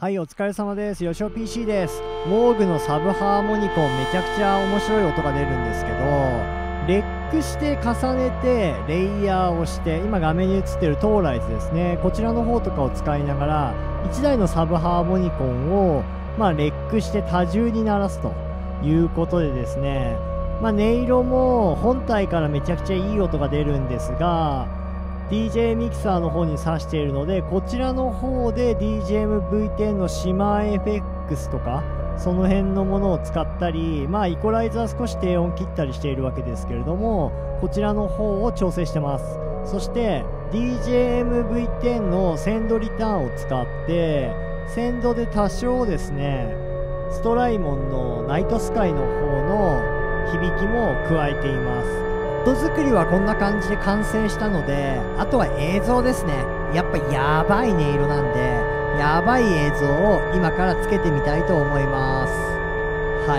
はい、お疲れ様です。よしお PC です。モーグのサブハーモニコンめちゃくちゃ面白い音が出るんですけど、レックして重ねてレイヤーをして、今画面に映ってるトーライズですね。こちらの方とかを使いながら、1台のサブハーモニコンを、まあ、レックして多重に鳴らすということでですね、まあ、音色も本体からめちゃくちゃいい音が出るんですが、DJ ミキサーの方に挿しているのでこちらの方で DJMV10 のシマー FX とかその辺のものを使ったりまあイコライザー少し低音切ったりしているわけですけれどもこちらの方を調整してます。そして DJMV10 のセンドリターンを使ってセンドで多少ですねストライモンのナイトスカイの方の響きも加えています。音作りはこんな感じで完成したのであとは映像ですね。やっぱやばい音色なんでやばい映像を今からつけてみたいと思います。は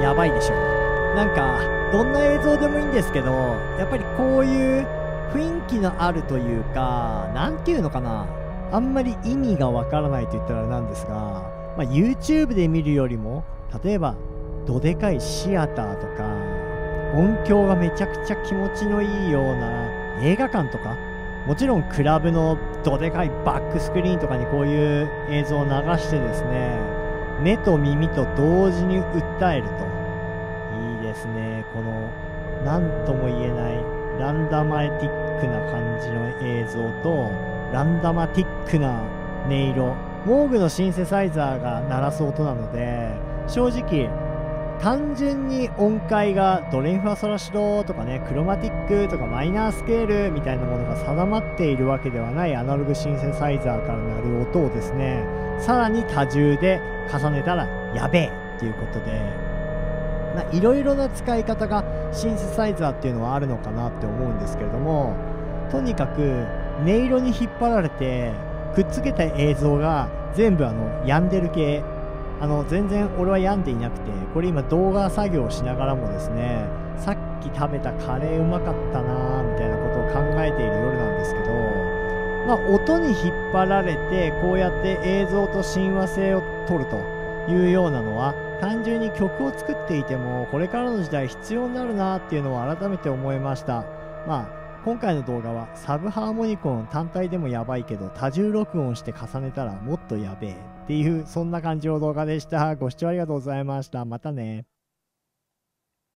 い。やばいでしょなんかどんな映像でもいいんですけどやっぱりこういう雰囲気のあるというか何ていうのかな。あんまり意味がわからないと言ったらなんですが、まあ、YouTube で見るよりも例えばどでかいシアターとか音響がめちゃくちゃ気持ちのいいような映画館とか？もちろんクラブのどでかいバックスクリーンとかにこういう映像を流してですね目と耳と同時に訴えると。いいですね。この何とも言えないランダマティックな感じの映像とランダマティックな音色。モーグのシンセサイザーが鳴らす音なので正直単純に音階がドレミファソラシドとかねクロマティックとかマイナースケールみたいなものが定まっているわけではないアナログシンセサイザーから鳴る音をですねさらに多重で重ねたらやべえっていうことでいろいろな使い方がシンセサイザーっていうのはあるのかなって思うんですけれどもとにかく音色に引っ張られてくっつけた映像が全部あの病んでる系あの全然俺は病んでいなくてこれ今動画作業しながらもですねさっき食べたカレーうまかったなみたいなことを考えている夜なんですけどまあ音に引っ張られてこうやって映像と親和性を取るというようなのは単純に曲を作っていてもこれからの時代必要になるなっていうのを改めて思いました。まあ今回の動画はサブハーモニコン単体でもやばいけど多重録音して重ねたらもっとやべえっていうそんな感じの動画でした。ご視聴ありがとうございました。またね。